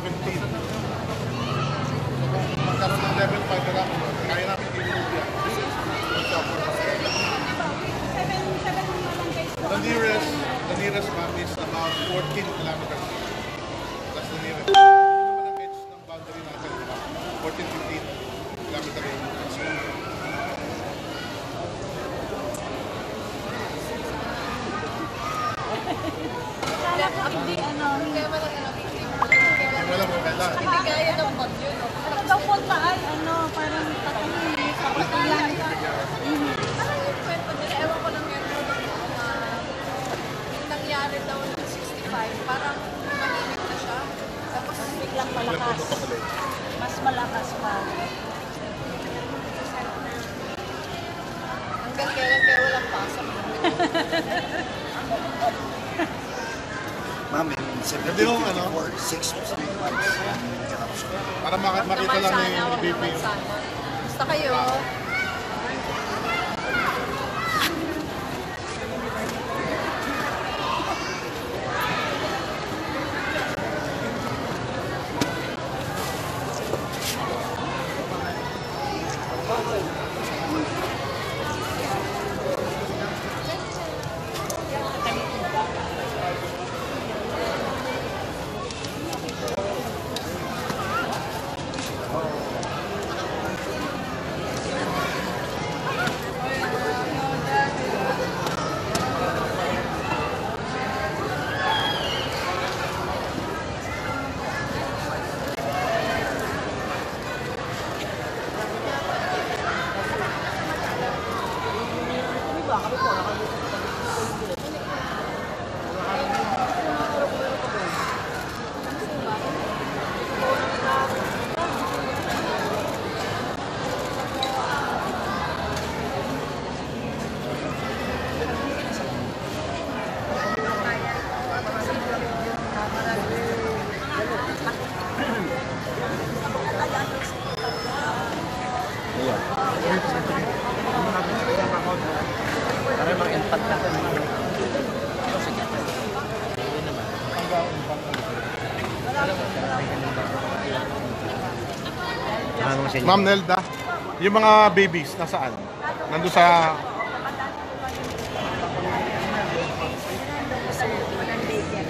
17. Magkaroon ng level 5 na lang. Kaya namin i-remove yan. The nearest, the nearest ma'am is about 14 kilometers. That's the nearest. Yun naman ang edge ng boundary natin. 14, 15 kilometer range. Kala ko hindi, ano, Kaya wala ka na victim. Kaya Wala. Hindi kaya ng bagyo, no? ano daw punta ay, ano, parang tatangin, kapatilan. Parang yung kwento nila, ewan ko lang yun, na yung nangyari daw ng 65, parang mahilig na siya. Tapos Biglang malakas. Mas malakas pa. hanggang kailan kaya walang pasok. Ma'am, in Hindi yung ano? 1754, 6 months. Para mak- makita lang ni BP. sana. Basta kayo, sa inyo? Ma'am Nelda, yung mga babies, nasaan? Nandun sa...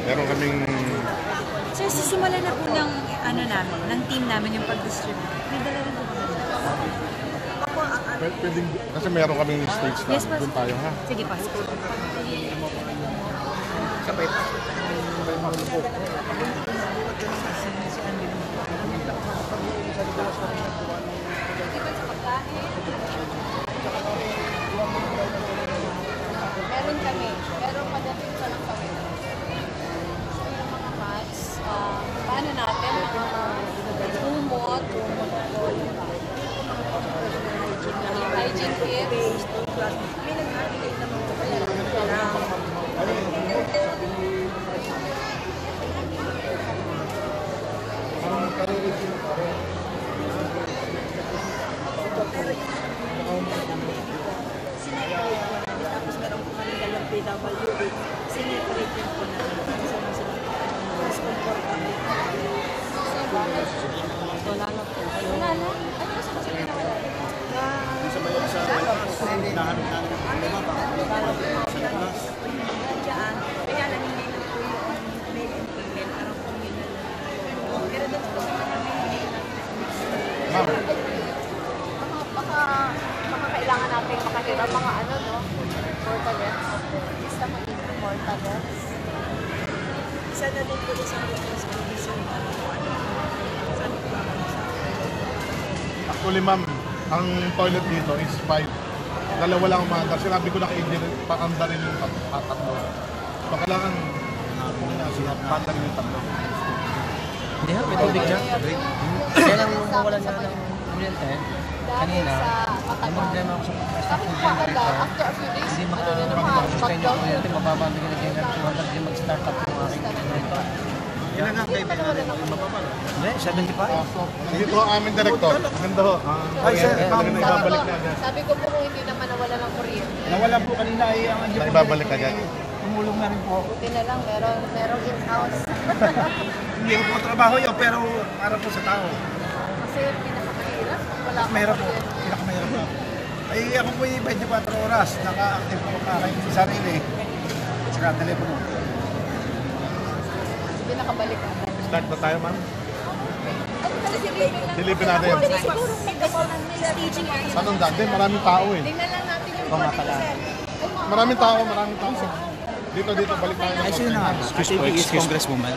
Meron kaming... Sir, sisimula na po ng, ano namin, ng team namin yung pag-distribute. May dala rin po pwedeng, kasi meron kaming stage na Yes, po. doon tayo ha. Sige po. Sabay pa. Meron kami. Meron padating pa lang kami. So yung mga mats, ah, paano natin? Kumot, kumot ko, hygiene kits. May nag-articulate naman po kaya sineparate po namin. Tapos meron po PWD. Sineparate din po namin. Para sa mga comfortable. Wala na po. Wala na? Ano sa kasi na wala? Diyan, kaya lang hindi na po yung male and female. Parang communal na. Pero doon po sa mga male na Ma'am, Baka, baka, kailangan natin makahira mga ano, no? Portalets. Portalets. Isa na din po sa ano po, ano, sabi ko lang ano sa actually ma'am, ang toilet dito is 5. Dalawa lang umaandar. Sinabi ko na kay engineer, paanda rin yung tat- ah, tatlo. So kailangan paanda rin yung tatlo. Hindi ha, may tubig siya. Kaya lang mawalan niya ng kuryente, kanina, may problema ako sa Bakit pagkasta pa agad? generator. After a few days, Hindi yung mag-down kuryente, mababa ang bigyan ng generator. So, hindi mag-start up yung aking generator. Ilan ang mo yung mababa? Hindi, 75. Nandito ang aming director. Ganda ho. Ay, sir, ko, ibabalik na agad. sabi ko po kung hindi naman nawala ng kuryente. Nawala po kanina ay ang Na ibabalik agad. tumulong na rin po. Buti na lang, meron, meron in-house. Hindi ko po trabaho yun, pero para po sa tao. Kasi pinakamahirap. Wala po. Pinakamahirap po. Ay, ako po yung 24 oras. Naka-active po kakain sa sarili. Saka telepono. Pinakabalik ako. Start na tayo, ma'am. Silipin natin. Siguro may nila staging area. Anong dati? Maraming tao eh. Tingnan lang natin yung Oo nga pala. Maraming tao, maraming tao. Dito, dito, balik tayo. Ay, sino na nga? Excuse po, excuse Congresswoman.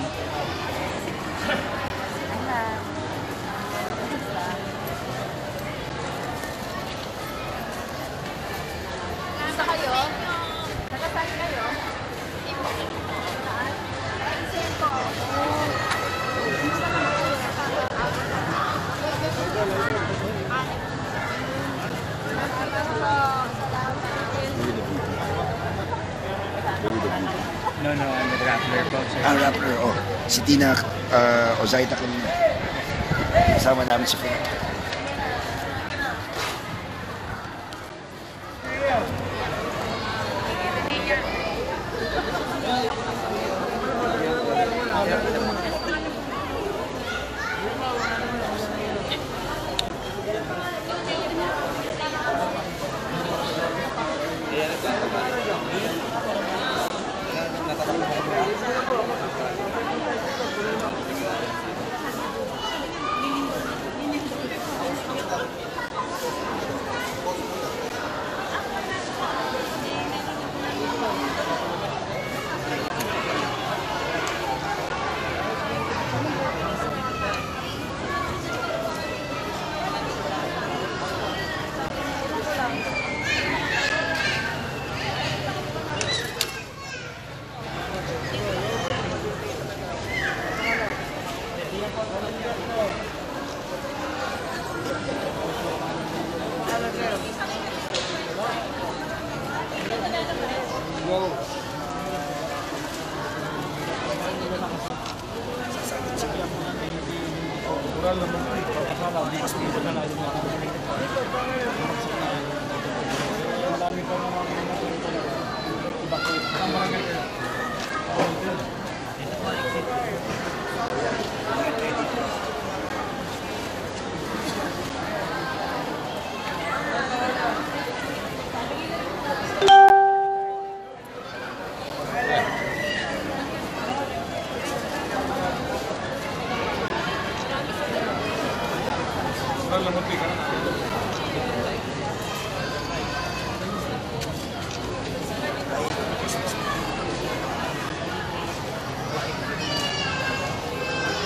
Nasa kayo? Nakasal kayo? No, no, I'm the Grappler po, sir. Ang rapper, oh, si Tina uh, Ozaita kanina. Kasama namin sa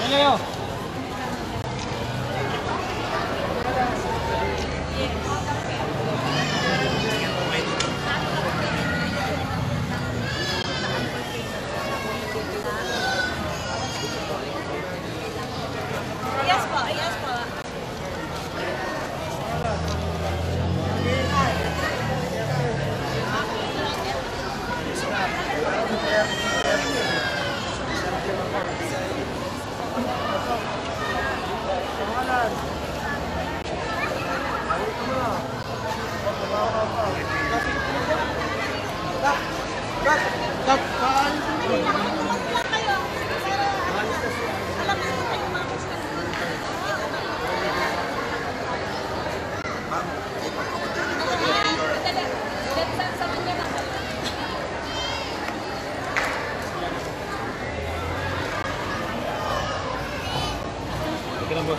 film. Yes po, yes po.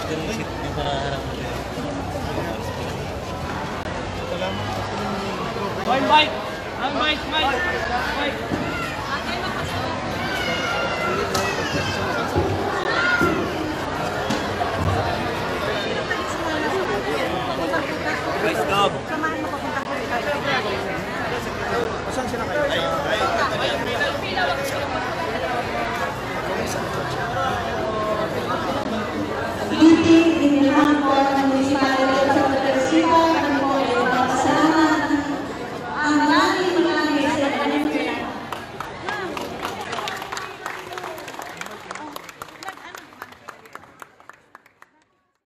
Saan sila kayo?